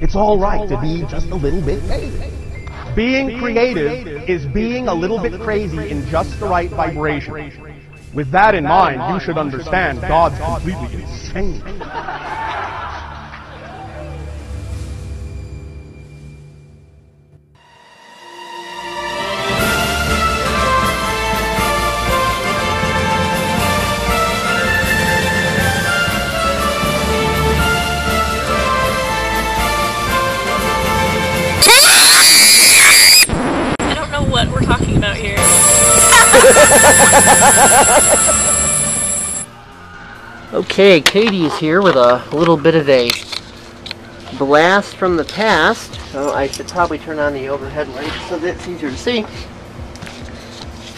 It's all right to be just a little bit crazy. Being creative is being a little bit crazy in just the right vibration. With that in mind, you should understand God's completely insane. Okay, Katie's here with a little bit of a blast from the past. So I should probably turn on the overhead light so that it's easier to see.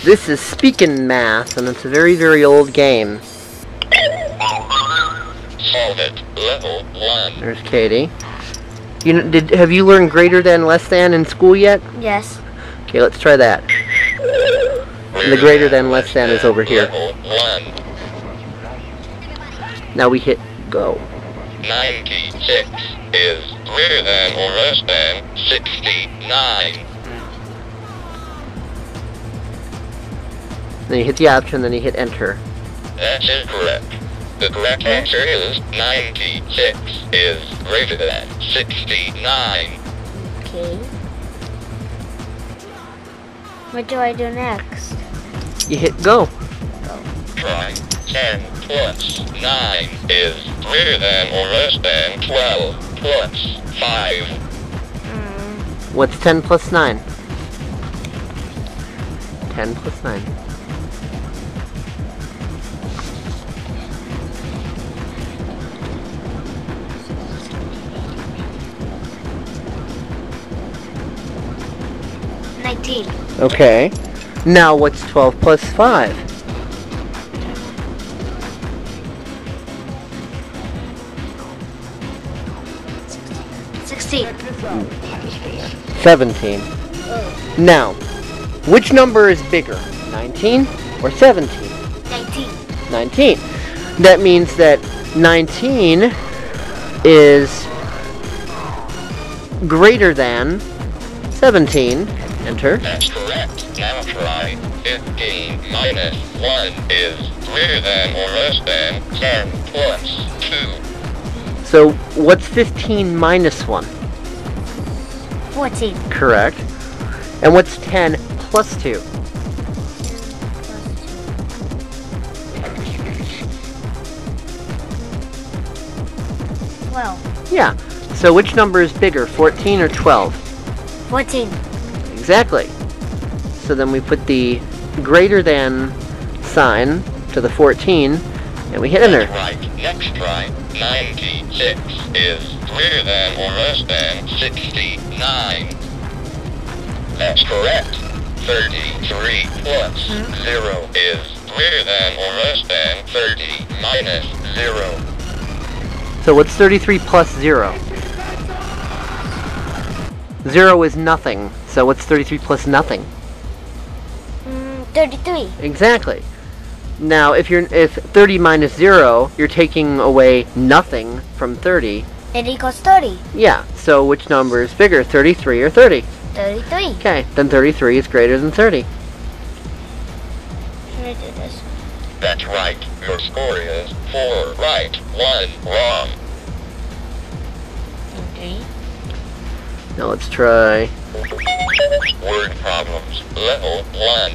This is Speak N' Math, and it's a very, very old game. Solve it. Level 1. There's Katie. You know, did have you learned greater than less than in school yet? Yes. Okay, let's try that. The greater than less than is over here. Level 1. Now we hit go. 96 is greater than or less than 69. Then you hit the option, then you hit enter. That's incorrect. The correct answer is 96 is greater than 69. Okay. What do I do next? You hit go. Try 10 plus 9 is greater than or less than 12 plus 5. Mm, What's 10 plus 9? 10 plus 9. Nineteen. Okay. Now what's 12 plus 5? 17. Now, which number is bigger? 19 or 17? Nineteen. 19. That means that 19 is greater than 17. Enter. That's correct. Now try 15 minus 1 is greater than or less than 10 plus 2. So what's 15 minus 1? Fourteen. Correct. And what's 10 plus 2? Twelve. Yeah. So which number is bigger, 14 or 12? Fourteen. Exactly. So then we put the greater than sign to the 14 and we hit enter. Right. Next try 96 is greater than or less than 69. That's correct. 33 plus 0 is greater than or less than 30 minus 0. So what's 33 plus 0? 0 is nothing. So what's 33 plus nothing? Mm, Thirty-three. Exactly. Now, if you're if 30 minus 0, you're taking away nothing from 30. It equals thirty. Yeah, so which number is bigger, 33 or 30? Thirty-three. Okay, then 33 is greater than 30. Should I do this? That's right. Your score is 4 right, 1 wrong. Okay. Now let's try Word problems. Level 1.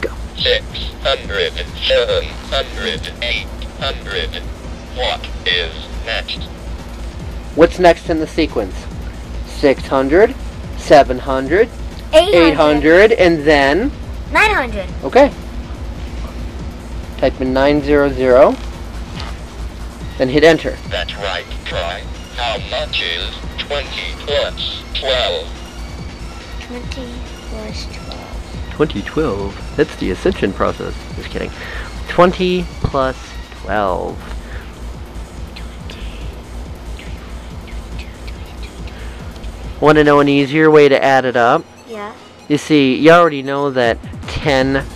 Go. 600, 700, 800. What is next? What's next in the sequence? 600, 700, Eight 800, and then, Nine hundred. okay. Type in 900, then hit enter. That's right. Try. How much is 20 plus 12? Twenty plus twelve. 2012. That's the ascension process. Just kidding. 20 plus 12. Want to know an easier way to add it up? Yeah. You see, you already know that 10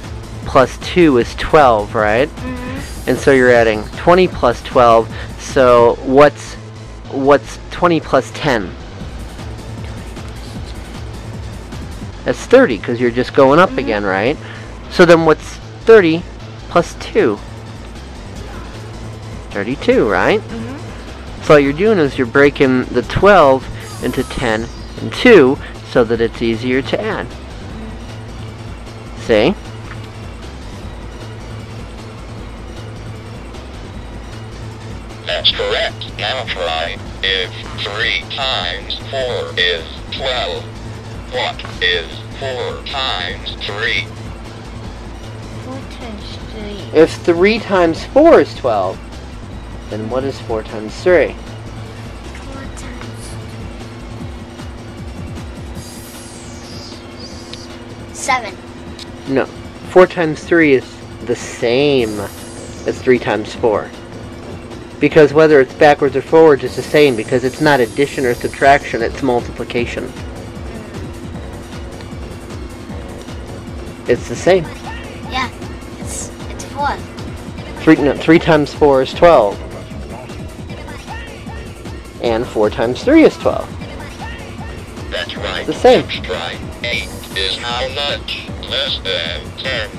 plus 2 is 12, right? Mm-hmm. And so you're adding 20 plus 12. So what's what's 20 plus 10? That's 30, because you're just going up again, right? So then what's 30 plus 2? 32, right? Mhm. So all you're doing is you're breaking the 12 into 10 and 2 so that it's easier to add. See? That's correct. Now try. If 3 times 4 is 12, what is 4 times 3? 4 times 3. If 3 times 4 is 12, then what is 4 times 3? No. 4 times 3 is the same as 3 times 4. Because whether it's backwards or forwards, it's the same because it's not addition or subtraction, it's multiplication. It's the same. Yeah. It's it's 4. 3, no, 3 times 4 is 12. And 4 times 3 is 12. That's right. The same. Next try. 8 is how much? Less than 10.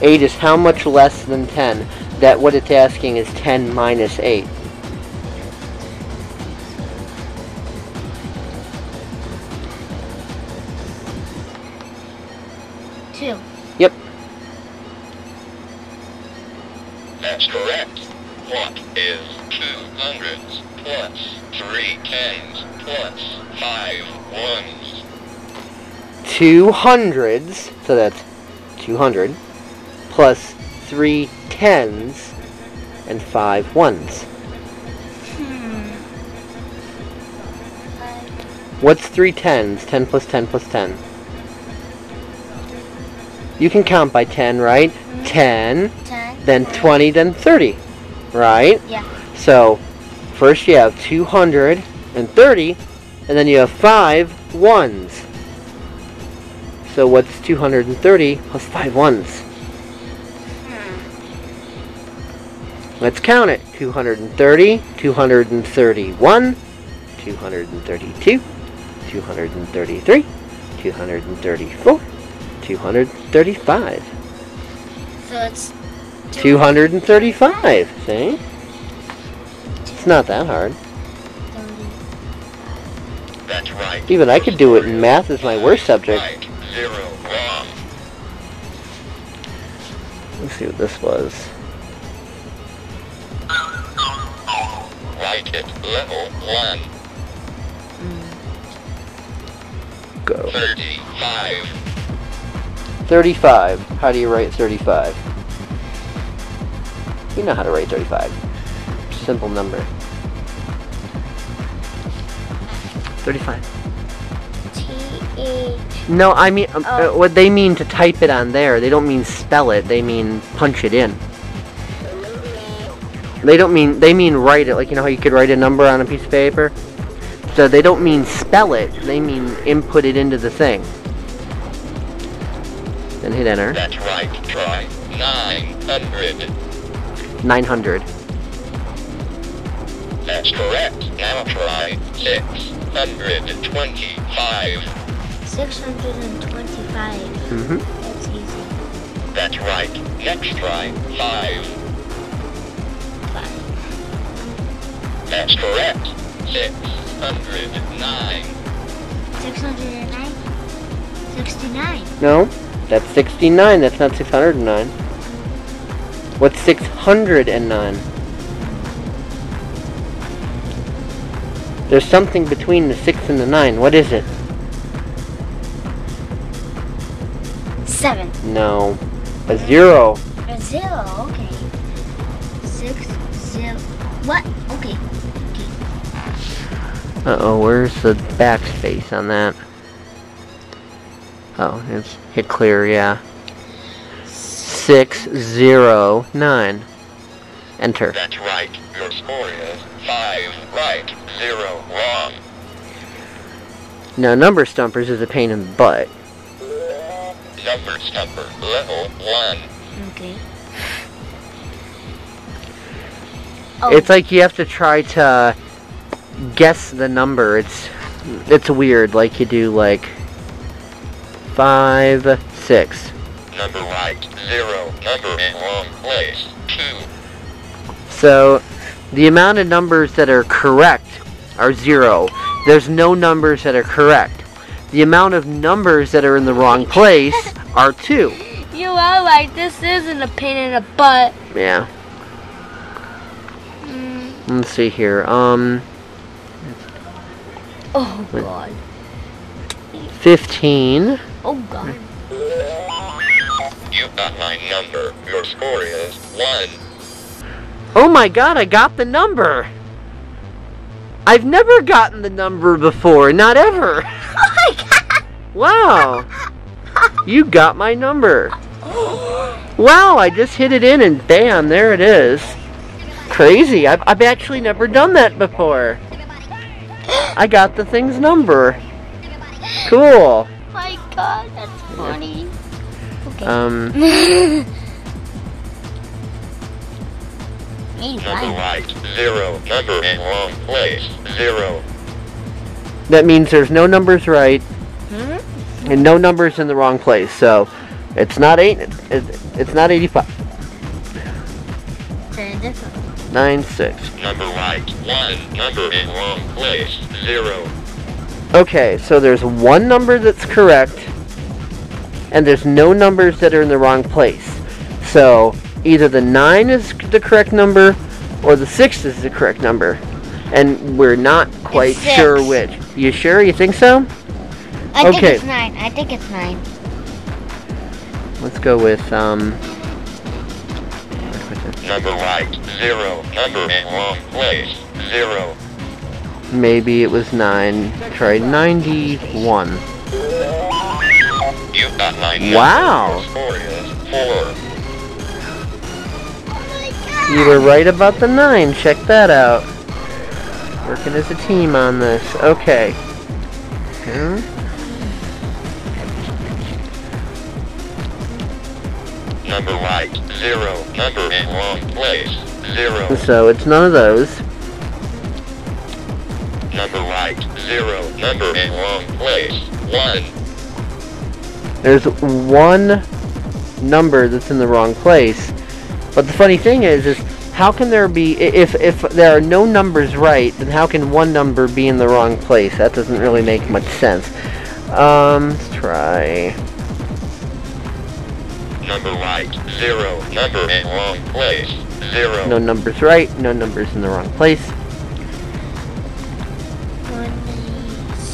8 is how much less than 10? That what it's asking is 10 minus 8. Two. Yep. That's correct. What is two hundreds plus three tens plus five ones? Two hundreds, so that's 200, plus three tens and five ones. Hmm. What's three tens? 10 plus 10 plus 10. You can count by 10, right? Hmm. 10, 10. then 20, then 30, right? Yeah. So, first you have 230, and then you have five ones. So what's 230 plus five ones? Hmm. Let's count it. 230, 231, 232, 233, 234, 235. So it's 235, see? It's not that hard. That's right. Even I could do it in math is my worst subject. Right. Zero wrong. Let's see what this was. Write it. Level one. Go. Thirty-five. 35. How do you write 35? You know how to write 35. Simple number. 35. T-H. No, I mean, um, Oh. uh, what they mean to type it on there, they don't mean spell it, they mean punch it in. They don't mean, they mean write it, like you know how you could write a number on a piece of paper? So they don't mean spell it, they mean input it into the thing. Then hit enter. That's right. Try nine hundred. 900. That's correct. Now try six hundred twenty-five. 625. Mm-hmm. That's easy. That's right. Next try five. 5. That's correct. Six hundred nine. 609. 69. No, that's 69, that's not 609. What's 609? There's something between the 6 and the 9. What is it? 7. No. A zero. A 0. Okay. 6, 0. What? Okay. Uh-oh, where's the backspace on that? Oh, it's hit clear, yeah. 609. Enter. That's right. Your score is five right, zero wrong. Now, number stumpers is a pain in the butt. Number stumper level one. Okay. Oh. It's like you have to try to guess the number. It's it's weird. Like you do like five, six. Number right, zero. Number in wrong place, two. So the amount of numbers that are correct are zero. There's no numbers that are correct. The amount of numbers that are in the wrong place are two. You are right. This isn't a pain in the butt. Yeah. Let's see here. Um, Oh God. 15. Oh God. You got my number. Your score is one. Oh my god, I got the number! I've never gotten the number before, not ever! Oh my god! Wow! You got my number! Wow, I just hit it in and bam, there it is. Crazy, I've, I've actually never done that before. I got the thing's number. Cool. Oh My God, that's funny. Okay. Um, Me Number right, zero. Number in wrong place, zero. that means there's no numbers right hmm? and no numbers in the wrong place. So it's not eight. It's, it's not 85. Very different. Nine six. Number right, one. Number in wrong place, zero. Okay, so there's one number that's correct, and there's no numbers that are in the wrong place. So either the nine is the correct number, or the six is the correct number, and we're not quite six. sure which. You sure? You think so? I think it's nine. I think it's nine. Let's go with um. Number right, zero. Number in wrong place, zero. Maybe it was nine. Try ninety-one. You got my number. Wow. Your is four. You were right about the nine. Check that out. Working as a team on this. Okay. Hmm. Number right, zero. Number in wrong place, zero. So it's none of those. Number right, zero. Number in wrong place, one. There's one number that's in the wrong place. But the funny thing is, is how can there be if if there are no numbers right, then how can one number be in the wrong place? That doesn't really make much sense. Um, let's try. Number right, zero. Number in wrong place, zero. No numbers right, no numbers in the wrong place.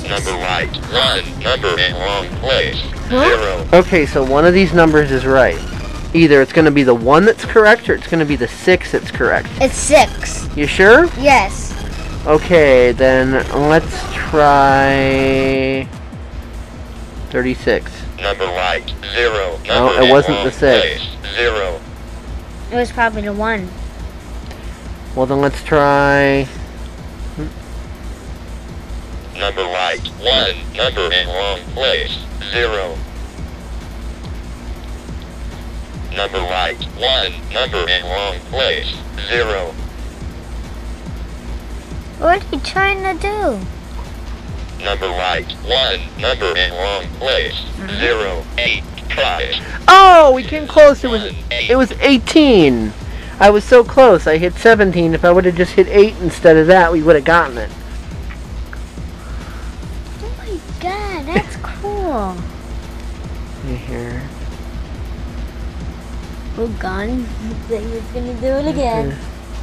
Number right, one. Number in wrong place, zero. Okay, so one of these numbers is right. Either it's going to be the one that's correct, or it's going to be the six that's correct. It's six. You sure? Yes. Okay, then let's try 36. Number right, zero. Number No, it wasn't the six. place, zero. It was probably the one. Well, then let's try. Number right, one. Number in wrong place, zero. Number right, one. Number in wrong place, zero. What are you trying to do? Number right, one. Number in wrong place, mm-hmm. zero. Eight. Tries. Oh, we came close. It was it was 18. I was so close. I hit 17. If I would have just hit 8 instead of that, we would have gotten it. Oh my god, that's cool. Here. We're gone. Then he's gonna do it again.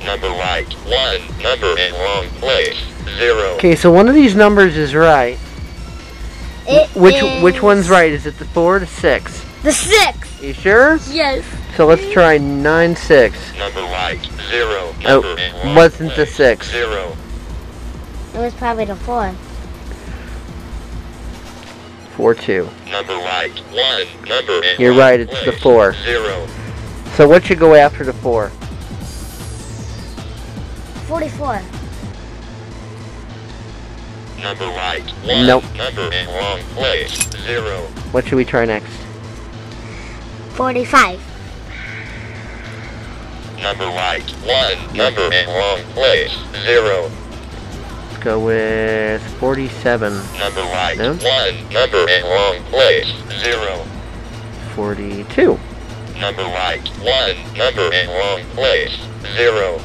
Number right, one. Number in wrong place, zero. Okay, so one of these numbers is right. It Which is which one's right? Is it the 4 or the 6? The six. You sure? Yes. So let's try 9 6. Number right, zero. Oh, Number in wrong wasn't the six. Zero. It was probably the four. 4 2. Number right, one. Number in You're wrong right, it's the four. Zero. So what should go after the 4? Forty-four. Number right, one. Nope. Number in wrong place, zero. What should we try next? Forty-five. Number right. One. Number in wrong place. Zero. Let's go with 47. Number right. No. One. Number in wrong place. Zero. 42. Number right. One. Number in wrong place. Zero.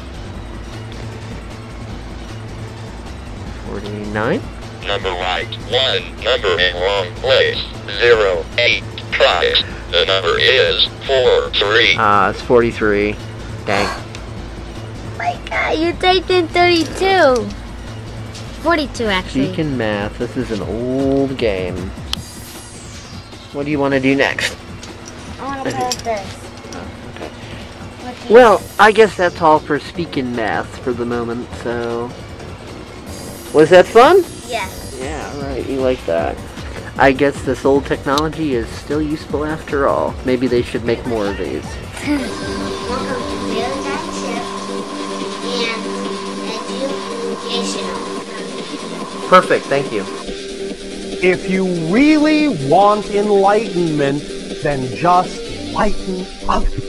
49. Number right. One. Number in wrong place. Zero. Eight. Try it. The number is four three. Ah, it's 43. Dang. My God, you typed in 32. 42 actually. Speak N' Math. This is an old game. What do you want to do next? I want to play with this. Okay. What do you- Well, I guess that's all for Speak N' Math for the moment, so... Was that fun? Yeah. Yeah, right, you like that. I guess this old technology is still useful after all. Maybe they should make more of these. Welcome to Paradigm Shift and Educational. Perfect, thank you. If you really want enlightenment, then just lighten up.